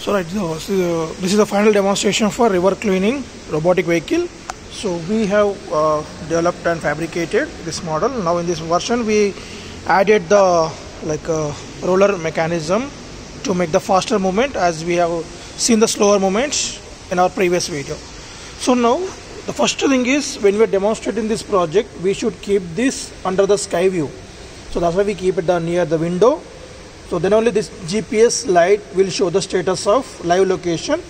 So right so, this is the final demonstration for river cleaning robotic vehicle. So we have uh, developed and fabricated this model. Now in this version we added the like uh, roller mechanism to make the faster movement as we have seen the slower movements in our previous video. So now the first thing is when we are demonstrating this project we should keep this under the sky view. So that's why we keep it near the window so then only this GPS light will show the status of live location.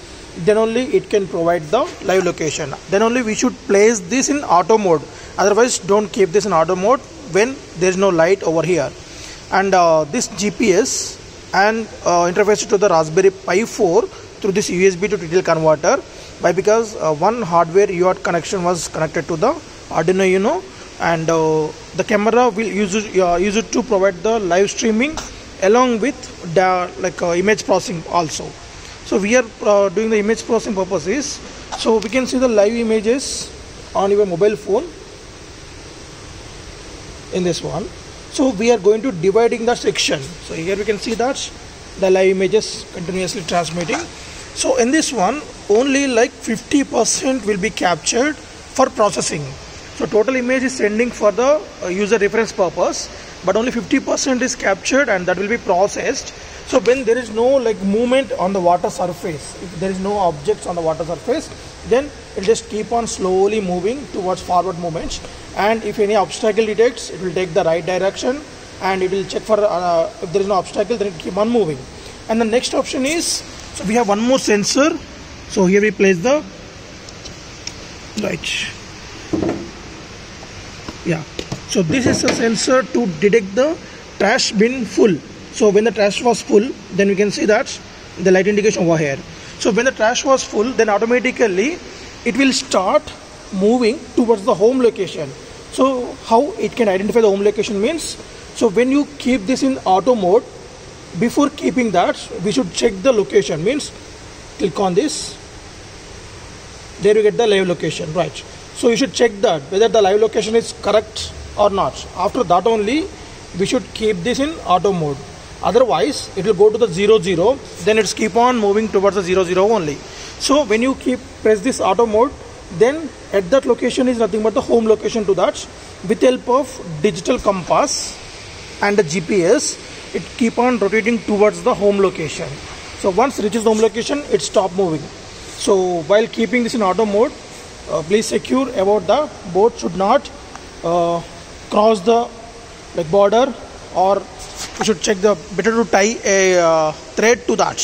Then only it can provide the live location. Then only we should place this in auto mode. Otherwise don't keep this in auto mode when there is no light over here. And uh, this GPS and uh, interface to the Raspberry Pi 4 through this USB to TTL converter. Why? Because uh, one hardware UART connection was connected to the Arduino Uno and uh, the camera will use it, uh, use it to provide the live streaming along with the like uh, image processing also. So we are uh, doing the image processing purposes. So we can see the live images on your mobile phone in this one. So we are going to dividing the section. So here we can see that the live images continuously transmitting. So in this one only like 50% will be captured for processing so total image is sending for the uh, user reference purpose but only 50% is captured and that will be processed. So when there is no like movement on the water surface if there is no objects on the water surface then it just keep on slowly moving towards forward movements. And if any obstacle detects it will take the right direction and it will check for uh, if there is no obstacle then it keep on moving. And the next option is so we have one more sensor. So here we place the right yeah. So this is a sensor to detect the trash bin full. So when the trash was full then we can see that the light indication over here. So when the trash was full then automatically it will start moving towards the home location. So how it can identify the home location means so when you keep this in auto mode before keeping that we should check the location. Means click on this. There you get the live location right so you should check that whether the live location is correct or not. After that only we should keep this in auto mode. Otherwise it will go to the 0 0 then it's keep on moving towards the 0 0 only. So when you keep press this auto mode then at that location is nothing but the home location to that. With help of digital compass and the gps it keep on rotating towards the home location. So once reaches the home location it stop moving. So while keeping this in auto mode uh, please secure about the boat should not uh, cross the like border or you should check the better to tie a uh, thread to that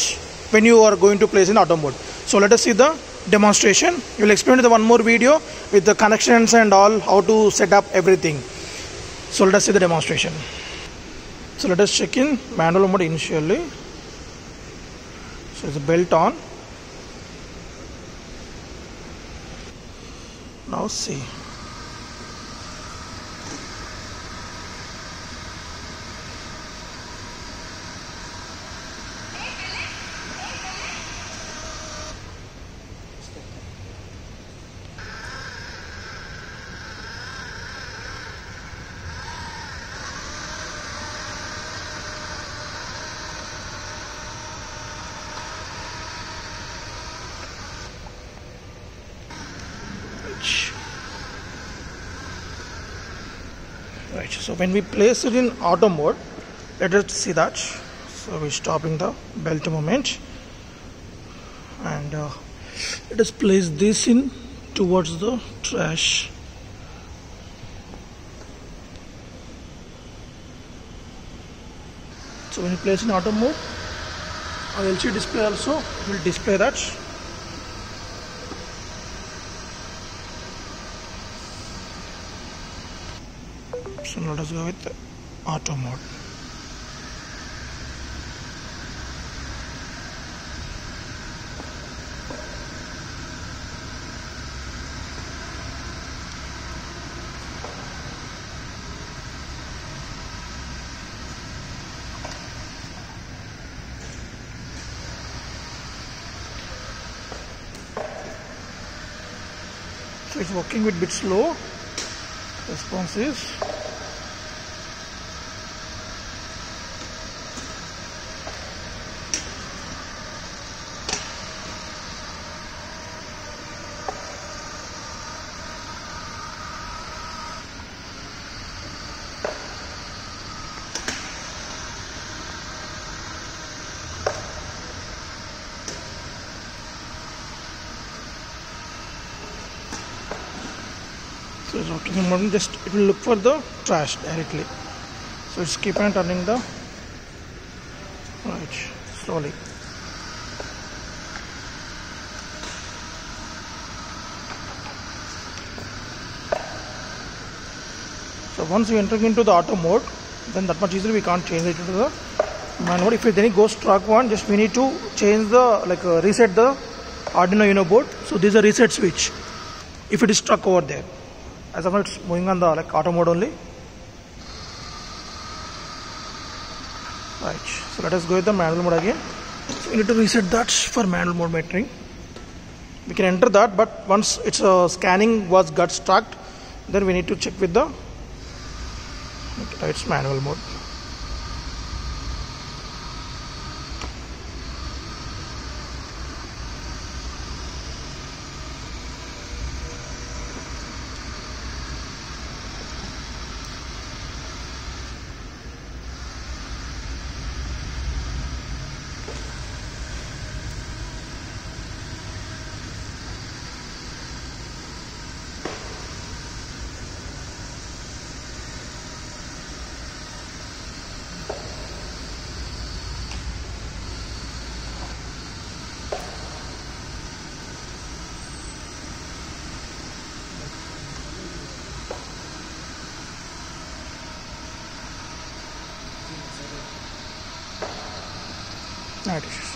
when you are going to place in auto mode so let us see the demonstration. You will explain the one more video with the connections and all how to set up everything. So let us see the demonstration. So let us check in manual mode initially. So it's a belt on now see right so when we place it in auto mode let us see that. So we're stopping the belt movement. And uh, let us place this in towards the trash. So when you place in auto mode our LCD display also will display that so let us go with auto mode. So it's working with bit slow. Response is so the just it will look for the trash directly. So it's keep on turning the right slowly. So once we enter into the auto mode then that much easily we can't change it into the manual. If it then it goes truck one just we need to change the like uh, reset the Arduino Uno board. So this is a reset switch if it is stuck over there as of now it's moving on the like auto mode only. Right. So let us go with the manual mode again. So we need to reset that for manual mode metering. We can enter that but once its uh, scanning was got stuck then we need to check with the okay, it's manual mode Right.